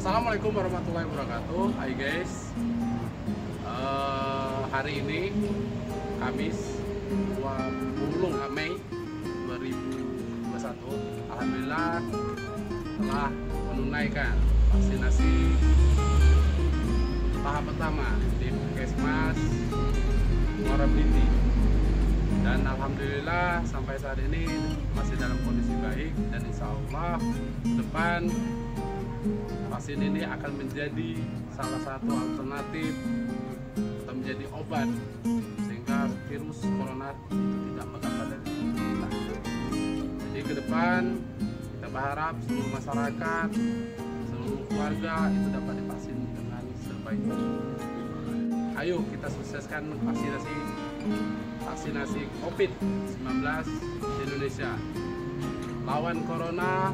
Assalamualaikum warahmatullahi wabarakatuh. Hai guys. Eh, hari ini Kamis 20 Mei 2021. Alhamdulillah telah menunaikan vaksinasi tahap pertama di Puskesmas Muara Binti. Dan alhamdulillah sampai saat ini masih dalam kondisi baik dan insya Allah depan vaksin ini akan menjadi salah satu alternatif atau menjadi obat sehingga virus corona tidak mendapat dari kita. Jadi ke depan kita berharap seluruh masyarakat, seluruh keluarga itu dapat divaksin dengan sebaiknya. Ayo kita sukseskan vaksinasi vaksinasi COVID-19 di Indonesia. Lawan corona,